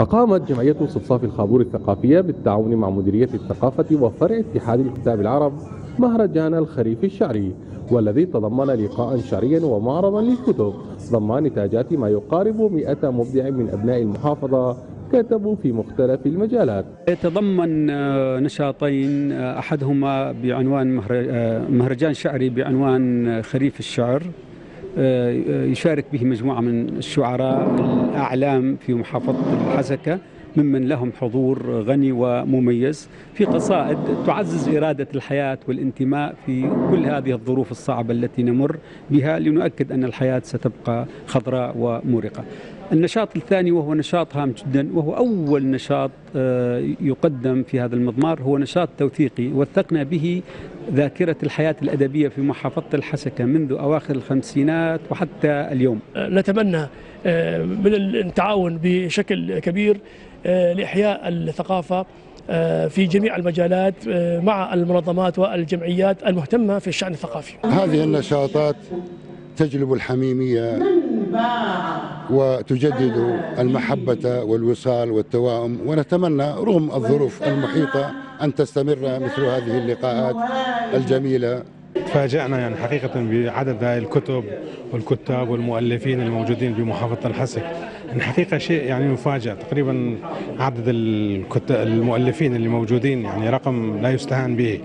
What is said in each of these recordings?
أقامت جمعية صفصاف الخابور الثقافية بالتعاون مع مديرية الثقافة وفرع اتحاد الكتاب العرب مهرجان الخريف الشعري والذي تضمن لقاء شعريا ومعرضا للكتب ضمن نتاجات ما يقارب 100 مبدع من أبناء المحافظة كتبوا في مختلف المجالات. يتضمن نشاطين أحدهما بعنوان مهرجان شعري بعنوان خريف الشعر يشارك به مجموعة من الشعراء الأعلام في محافظة الحسكة ممن لهم حضور غني ومميز في قصائد تعزز إرادة الحياة والانتماء في كل هذه الظروف الصعبة التي نمر بها لنؤكد أن الحياة ستبقى خضراء ومورقة. النشاط الثاني وهو نشاط هام جدا وهو أول نشاط يقدم في هذا المضمار هو نشاط توثيقي وثقنا به ذاكرة الحياة الأدبية في محافظة الحسكة منذ أواخر الخمسينات وحتى اليوم. نتمنى من التعاون بشكل كبير لإحياء الثقافة في جميع المجالات مع المنظمات والجمعيات المهتمة في الشأن الثقافي. هذه النشاطات تجلب الحميمية وتجدد المحبة والوصال والتواؤم ونتمنى رغم الظروف المحيطة أن تستمر مثل هذه اللقاءات الجميلة. تفاجأنا يعني حقيقة بعدد الكتب والكتاب والمؤلفين الموجودين بمحافظة الحسك. الحقيقة شيء يعني مفاجئ. تقريبا عدد المؤلفين اللي موجودين يعني رقم لا يستهان به.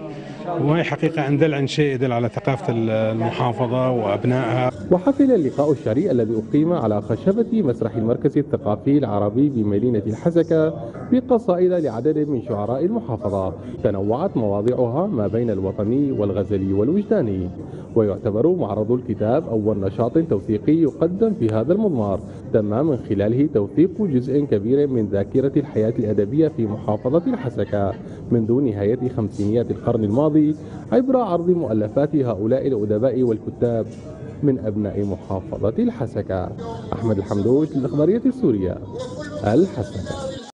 وهي حقيقة أن دل عن شيء يدل على ثقافة المحافظة وأبنائها. وحفل اللقاء الشعري الذي أقيم على خشبة مسرح المركز الثقافي العربي بمدينة الحسكة بقصائد لعدد من شعراء المحافظة. تنوعت مواضيعها ما بين الوطني والغزلي والوجداني ويعتبر معرض الكتاب أول نشاط توثيقي يقدم في هذا المضمار. تم من خلاله توثيق جزء كبير من ذاكرة الحياة الأدبية في محافظة الحسكة. منذ نهاية خمسينيات القرن الماضي عبر عرض مؤلفات هؤلاء الأدباء والكتاب من أبناء محافظة الحسكة. أحمد الحمدوش للإخبارية السورية الحسكة.